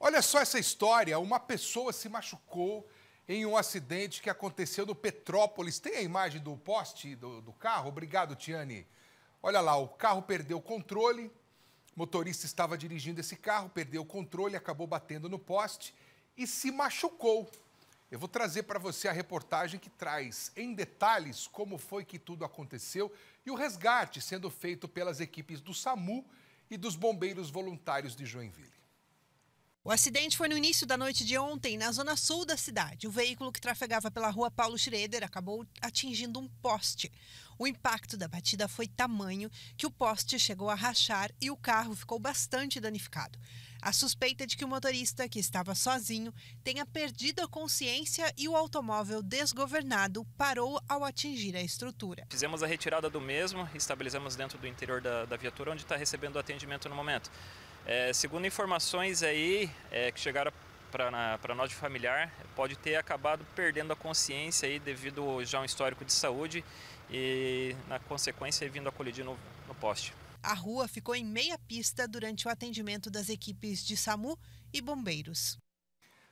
Olha só essa história: uma pessoa se machucou em um acidente que aconteceu no Petrópolis. Tem a imagem do poste do, do carro? Obrigado, Tiane. Olha lá, o carro perdeu o controle, o motorista estava dirigindo esse carro, perdeu o controle, acabou batendo no poste e se machucou. Eu vou trazer para você a reportagem que traz em detalhes como foi que tudo aconteceu e o resgate sendo feito pelas equipes do SAMU e dos bombeiros voluntários de Joinville. O acidente foi no início da noite de ontem, na zona sul da cidade. O veículo que trafegava pela rua Paulo Schroeder acabou atingindo um poste. O impacto da batida foi tamanho que o poste chegou a rachar e o carro ficou bastante danificado. A suspeita é de que o motorista, que estava sozinho, tenha perdido a consciência e o automóvel desgovernado parou ao atingir a estrutura. Fizemos a retirada do mesmo, estabelecemos dentro do interior da, da viatura onde está recebendo atendimento no momento. É, segundo informações aí é, que chegaram para nós de familiar, pode ter acabado perdendo a consciência aí devido já a um histórico de saúde e na consequência vindo a colidir no, no poste. A rua ficou em meia pista durante o atendimento das equipes de SAMU e bombeiros.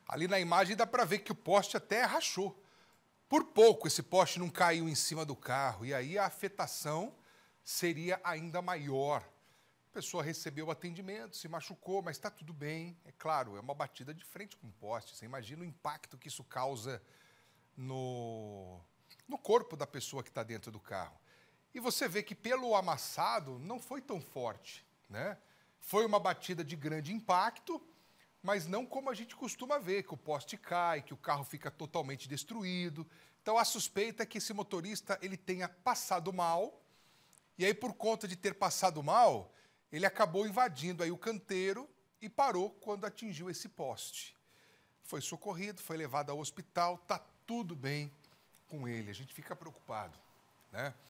Ali na imagem dá para ver que o poste até rachou. Por pouco esse poste não caiu em cima do carro e aí a afetação seria ainda maior. Pessoa recebeu o atendimento, se machucou, mas está tudo bem. É claro, é uma batida de frente com o poste. Você imagina o impacto que isso causa no, no corpo da pessoa que está dentro do carro. E você vê que pelo amassado não foi tão forte, né? Foi uma batida de grande impacto, mas não como a gente costuma ver, que o poste cai, que o carro fica totalmente destruído. Então a suspeita é que esse motorista ele tenha passado mal, e aí por conta de ter passado mal, ele acabou invadindo aí o canteiro e parou quando atingiu esse poste. Foi socorrido, foi levado ao hospital, tá tudo bem com ele. A gente fica preocupado, né?